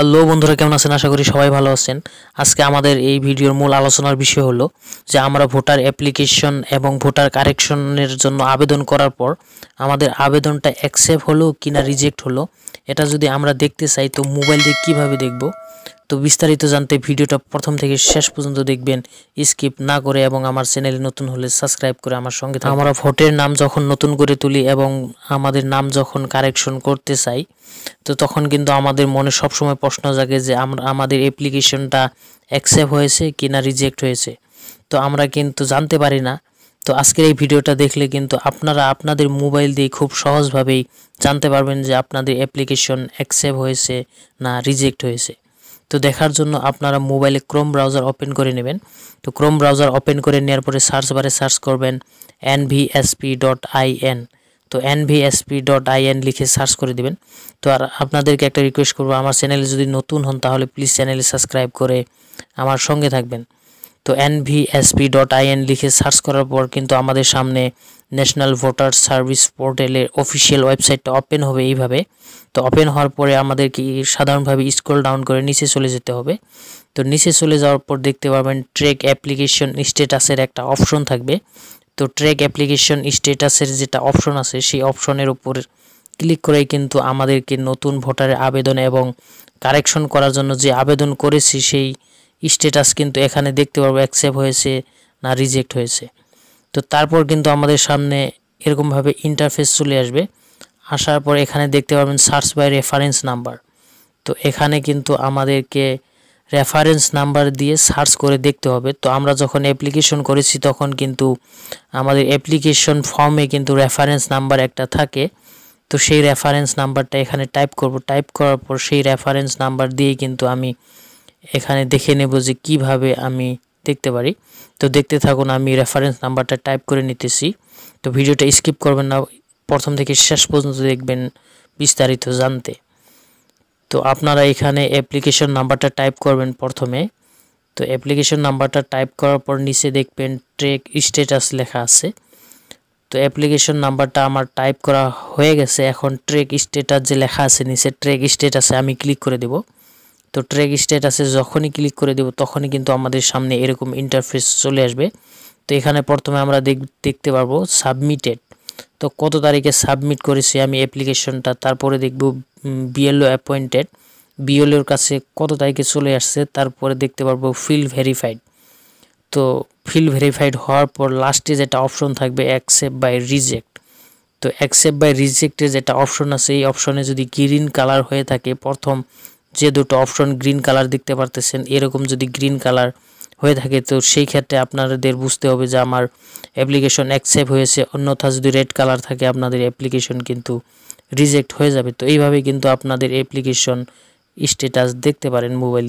Hello বন্ধুরা, কেমন আছেন? আশা করি সবাই ভালো আছেন। আজকে আমাদের এই ভিডিওর মূল আলোচনার বিষয় হলো যে আমরা ভোটার অ্যাপ্লিকেশন এবং ভোটার কারেকশনের জন্য আবেদন করার পর আমাদের আবেদনটা অ্যাকসেপ্ট হলো কিনা রিজেক্ট হলো, এটা যদি আমরা দেখতে চাই, তো মোবাইল দিয়ে কীভাবে দেখব? তো বিস্তারিত জানতে ভিডিওটা প্রথম থেকে শেষ পর্যন্ত দেখবেন, স্কিপ না করে এবং আমার চ্যানেলে নতুন হলে সাবস্ক্রাইব করে আমার সঙ্গে। আমরা ভোটের নাম যখন নতুন করে তুলি এবং আমাদের নাম যখন কারেকশন করতে চাই, তো তখন কিন্তু আমাদের মনে সবসময় প্রশ্ন জাগে যে আমরা আমাদের অ্যাপ্লিকেশনটা অ্যাকসেপ্ট হয়েছে কি না রিজেক্ট হয়েছে। তো আমরা কিন্তু জানতে পারি না। তো আজকের এই ভিডিওটা দেখলে কিন্তু আপনারা আপনাদের মোবাইল দিয়ে খুব সহজভাবেই জানতে পারবেন যে আপনাদের অ্যাপ্লিকেশন অ্যাকসেপ্ট হয়েছে না রিজেক্ট হয়েছে। তো দেখার জন্য আপনারা মোবাইলে ক্রোম ব্রাউজার ওপেন করে নেবেন। তো ক্রোম ব্রাউজার ওপেন করে নেওয়ার পরে সার্চ বারে সার্চ করবেন এনভিএসপি ডট আইএন তো এনভিএসপি ডট আইএন লিখে সার্চ করে দিবেন। তো আর আপনাদেরকে একটা রিকোয়েস্ট করব, আমার চ্যানেলে যদি নতুন হন তাহলে প্লিজ চ্যানেলে সাবস্ক্রাইব করে আমার সঙ্গে থাকবেন। তো এনভিএসপি ডট আইএন লিখে সার্চ করার পর কিন্তু আমাদের সামনে ন্যাশনাল ভোটার সার্ভিস পোর্টালের অফিসিয়াল ওয়েবসাইটটা ওপেন হবে এইভাবে। তো ওপেন হওয়ার পরে আমাদেরকে সাধারণভাবে স্ক্রল ডাউন করে নিচে চলে যেতে হবে। তো নিচে চলে যাওয়ার পর দেখতে পাবেন ট্রেক অ্যাপ্লিকেশন স্ট্যাটাসের একটা অপশন থাকবে। তো ট্রেক অ্যাপ্লিকেশন স্ট্যাটাসের যেটা অপশন আছে সেই অপশনের উপর ক্লিক করেই কিন্তু আমাদেরকে নতুন ভোটারের আবেদন এবং কারেকশন করার জন্য যে আবেদন করেছি সেই স্ট্যাটাস কিন্তু এখানে দেখতে পারব অ্যাকসেপ্ট হয়েছে না রিজেক্ট হয়েছে। তো তারপর কিন্তু আমাদের সামনে এরকমভাবে ইন্টারফেস চলে আসবে। আসার পর এখানে দেখতে পাবেন সার্চ বাই রেফারেন্স নাম্বার তো এখানে কিন্তু আমাদেরকে রেফারেন্স নাম্বার দিয়ে সার্চ করে দেখতে হবে। তো আমরা যখন অ্যাপ্লিকেশন করেছি তখন কিন্তু আমাদের অ্যাপ্লিকেশন ফর্মে কিন্তু রেফারেন্স নাম্বার একটা থাকে। তো সেই রেফারেন্স নাম্বারটা এখানে টাইপ করব। টাইপ করার পর সেই রেফারেন্স নাম্বার দিয়ে কিন্তু আমি এখানে দেখে নেব যে কীভাবে আমি দেখতে পারি। তো দেখতে থাকুন, আমি রেফারেন্স নাম্বারটা টাইপ করে নিতেছি। তো ভিডিওটা স্কিপ করবেন না, প্রথম থেকে শেষ পর্যন্ত দেখবেন বিস্তারিত জানতে। তো আপনারা এখানে অ্যাপ্লিকেশন নাম্বারটা টাইপ করবেন প্রথমে। তো অ্যাপ্লিকেশন নাম্বারটা টাইপ করার পর নিচে দেখবেন ট্রেক স্ট্যাটাস লেখা আছে। তো অ্যাপ্লিকেশন নাম্বারটা আমার টাইপ করা হয়ে গেছে, এখন ট্রেক স্ট্যাটাস যে লেখা আছে, নিচে ট্রেক স্ট্যাটাসে আমি ক্লিক করে দেব। তো ট্রেক স্ট্যাটাসে যখনই ক্লিক করে দেব, তখনই কিন্তু আমাদের সামনে এরকম ইন্টারফেস চলে আসবে। তো এখানে প্রথমে আমরা দেখতে পারব সাবমিটেড তো কত তারিখে সাবমিট করেছি আমি অ্যাপ্লিকেশনটা তারপরে দেখব বিএলও অ্যাপয়েন্টেড বিএলওর কাছে কত তারিখে চলে আসছে, তারপরে দেখতে পারব ফিল ভেরিফাইড তো ফিল ভেরিফাইড হওয়ার পর লাস্টে যেটা অপশন থাকবে অ্যাকসেপ্ট বাই রিজেক্ট তো অ্যাকসেপ্ট বাই রিজেক্টে যেটা অপশন আছে, এই অপশনে যদি গ্রিন কালার হয়ে থাকে, প্রথম যে দুটো অপশন গ্রিন কালার দেখতে পারতেছেন, এরকম যদি গ্রিন কালার হয়ে থাকে, তো সেই ক্ষেত্রে আপনাদের বুঝতে হবে যে আমার অ্যাপ্লিকেশন অ্যাকসেপ্ট হয়েছে, অন্যথা যদি রেড কালার থাকে, আপনাদের অ্যাপ্লিকেশন কিন্তু রিজেক্ট হয়ে যাবে। তো এইভাবে কিন্তু আপনাদের অ্যাপ্লিকেশন স্ট্যাটাস দেখতে পারেন মোবাইল